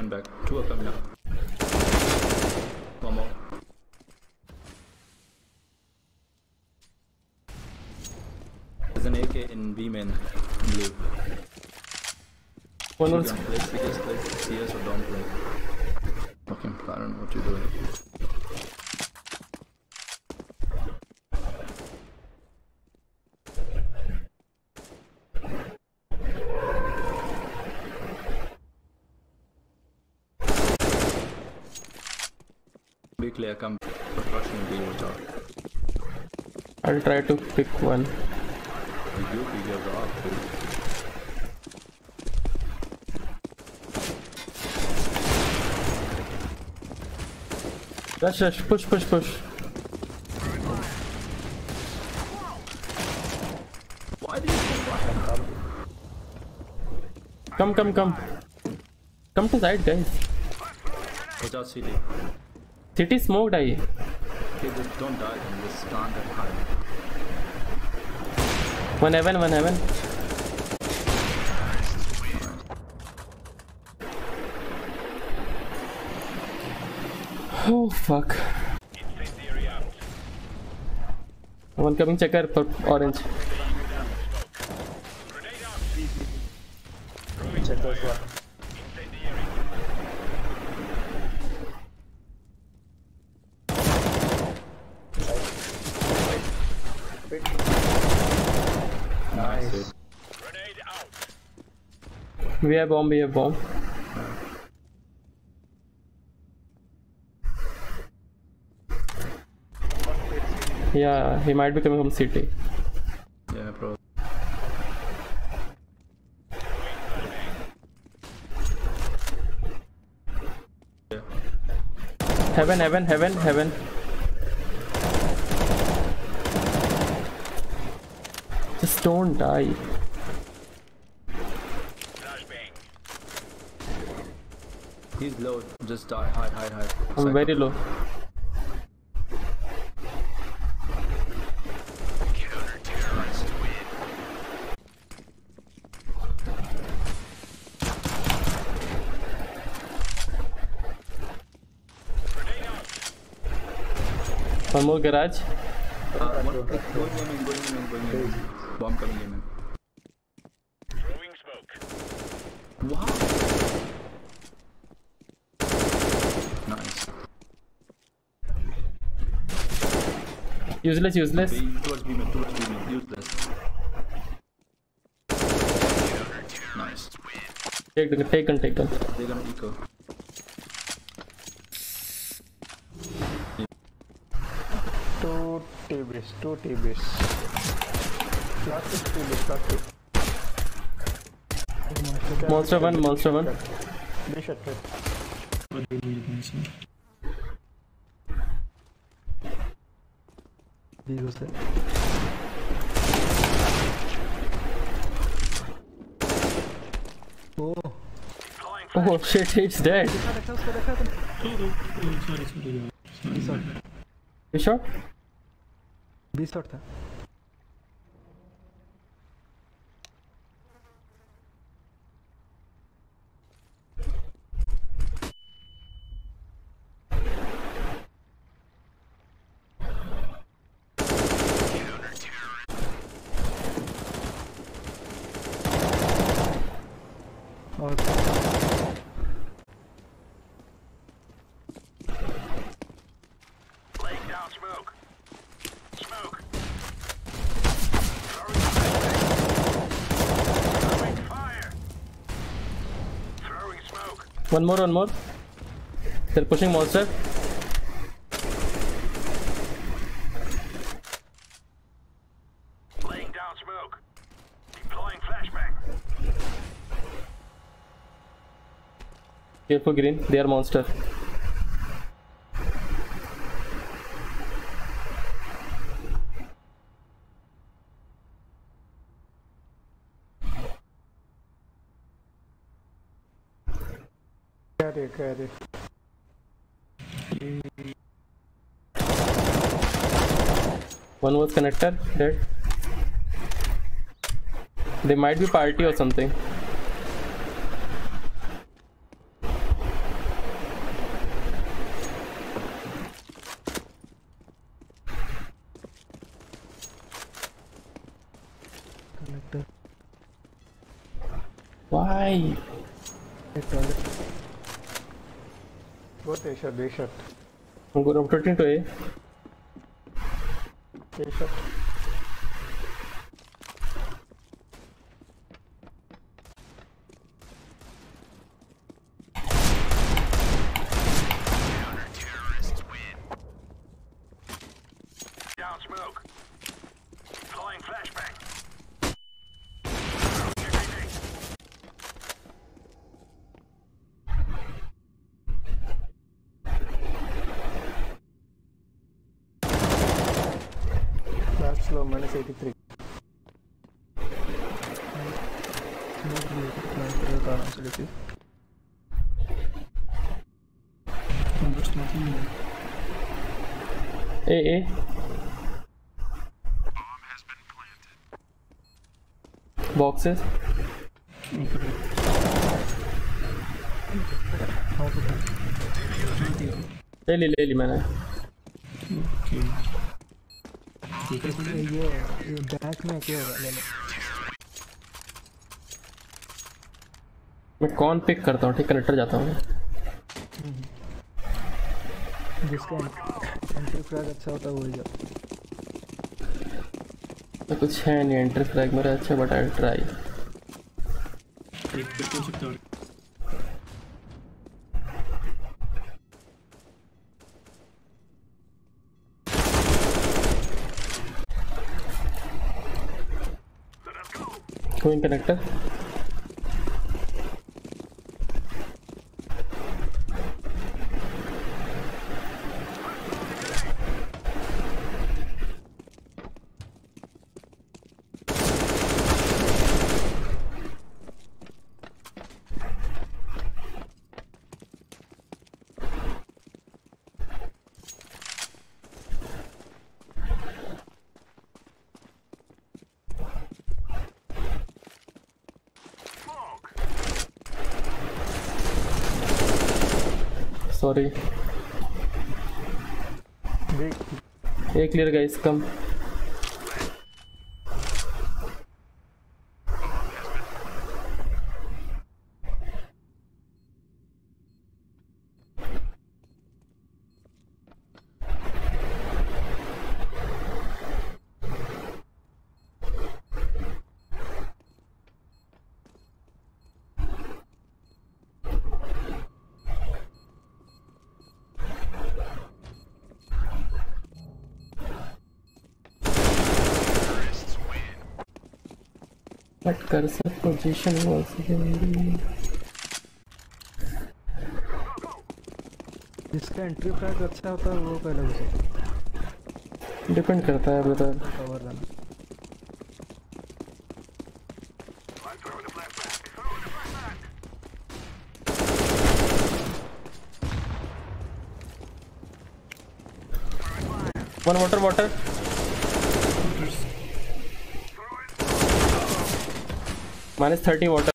went back. Two are coming up. One more. There's an AK in B main blue. One more. Play CS, play CS or don't play. Be clear, come rushing B, watch out. I'll try to pick one. You be your dude. Rush, rush, push, push, push. Why did you come Come, come, come. Come to side, guys. Watch out, city. City smoked, I. Okay, just don't die and just stand and hide. One heaven, one heaven. Oh fuck. One coming checker for orange. Check those one. Nice, dude. We have bomb, we have bomb. Yeah, he might be coming from city. Yeah, bro. Yeah. Heaven, heaven, heaven, heaven. Don't die. He's low. Just die. Hide, hide, hide. I'm very low. One more garage. Uh, one, going in, in, going in, in, going in. In. in. Throwing. Wow. Nice. Useless, useless. Towards B towards B. Useless. Nice. Taken, taken, taken. They're gonna eco. Two TBs, two TBs. Right. B was there. Oh, Oh shit, it's dead. B shot. You shot? B shot था smoke. Smoke. Throwing fire. Throwing smoke. One more, one more. They're pushing monster. Laying down smoke. Deploying flashbang. Careful green, they are monster. carry, carry. One was connector, dead. They might be party or something. Connector. Why? A shot, B shot. I'm going rotating to A. A shot. A A. Boxes. हाँ तो ले ली ले ली मैंने ये ये back में क्या होगा ले मैं कौन पिक करता हूँ? ठीक कनेक्टर जाता हूँ जिसका एंट्री फ्रैग अच्छा होता है वही तो कुछ है नहीं एंट्री फ्रैग मेरा अच्छा बट आई ट्राई Going कोई कनेक्टर सॉरी एक क्लियर गाइस कम सेट कर सक पोजीशन वॉल्स के मेरी जिसका एंट्री पैक अच्छा होता है वो पहले घुस डिपेंड करता है ब्रदर कवर देना one water water Minus 30 water.